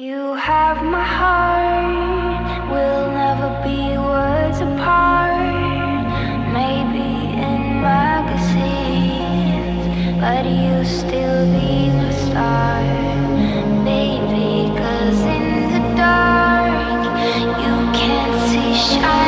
You have my heart, we'll never be words apart. Maybe in magazines, but you still be my star, baby. Cause in the dark, you can't see shine.